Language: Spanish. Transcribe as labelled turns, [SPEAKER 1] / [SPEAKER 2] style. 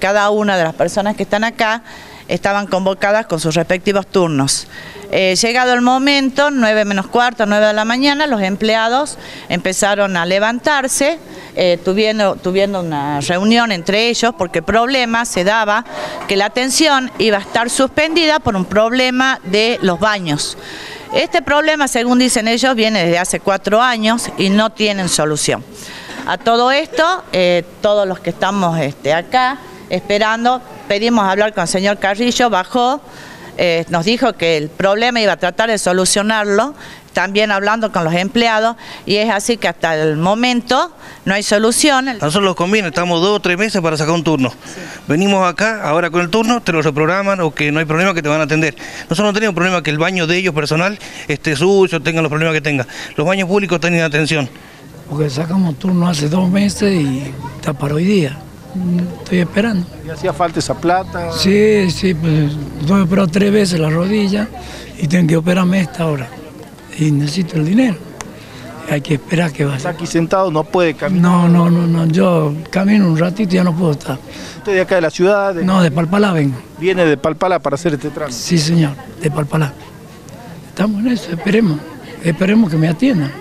[SPEAKER 1] Cada una de las personas que están acá estaban convocadas con sus respectivos turnos. Eh, llegado el momento, 9 menos cuarto, 9 de la mañana, los empleados empezaron a levantarse, eh, tuviendo, una reunión entre ellos porque el problema se daba que la atención iba a estar suspendida por un problema de los baños. Este problema, según dicen ellos, viene desde hace cuatro años y no tienen solución. A todo esto, eh, todos los que estamos este, acá esperando, pedimos hablar con el señor Carrillo, bajó, eh, nos dijo que el problema iba a tratar de solucionarlo, también hablando con los empleados, y es así que hasta el momento no hay solución. A
[SPEAKER 2] nosotros nos conviene, estamos dos o tres meses para sacar un turno. Venimos acá, ahora con el turno, te lo reprograman o que no hay problema que te van a atender. Nosotros no tenemos problema que el baño de ellos personal esté sucio, tengan los problemas que tenga. Los baños públicos tienen atención.
[SPEAKER 3] Porque sacamos turno hace dos meses y está para hoy día. Estoy esperando.
[SPEAKER 4] ¿Y hacía falta esa plata?
[SPEAKER 3] Sí, sí, pues he operado tres veces la rodilla y tengo que operarme esta hora. Y necesito el dinero. Hay que esperar que vaya.
[SPEAKER 4] ¿Está aquí sentado? ¿No puede caminar?
[SPEAKER 3] No, no, no, no. Yo camino un ratito y ya no puedo estar.
[SPEAKER 4] ¿Usted de acá de la ciudad?
[SPEAKER 3] No, de Palpalá vengo.
[SPEAKER 4] ¿Viene de Palpalá para hacer este trámite?
[SPEAKER 3] Sí, señor, de Palpalá. Estamos en eso, esperemos. Esperemos que me atiendan.